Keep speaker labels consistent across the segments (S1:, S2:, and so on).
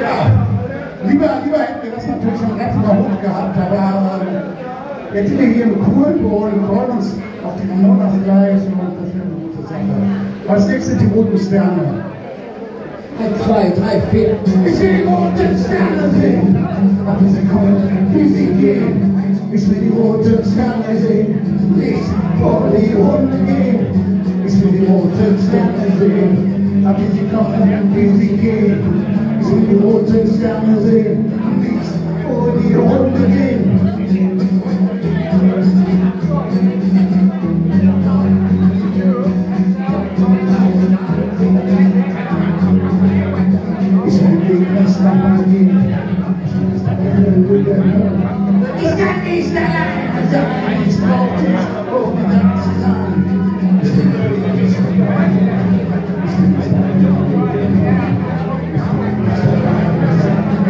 S1: Ja, lieber, lieber hätten wir das natürlich schon ganz hoch gehabt, aber äh, jetzt sind wir hier im Kuhlbowl und freuen uns auf die Monatsgleich und das wird eine gute Sache. Als nächstes die roten Sterne.
S2: Eins, zwei, drei, vier.
S1: Ich will die roten Sterne sehen, sie kommen, wie sie gehen. Ich will die roten Sterne sehen, nicht vor die Hunde gehen. Ich will die roten Sterne sehen, aber sie kommen, wie sie gehen. Ich will die roten Sterne sehen, nicht vor die Hunde gehen. Ich will die Sterne gehen. Ich kann nicht alleine sein, ich brauche dich, um da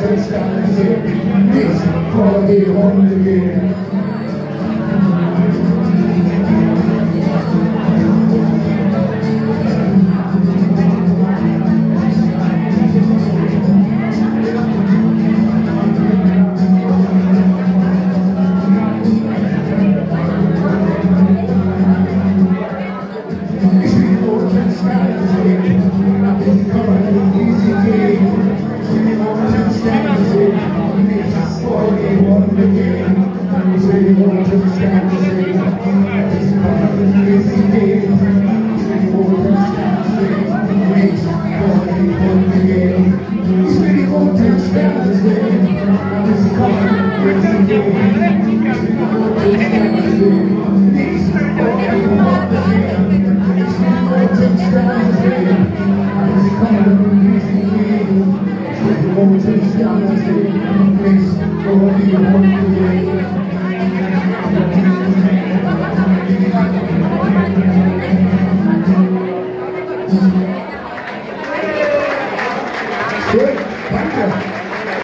S1: roten Sterne sehen, nicht vor die Thank you.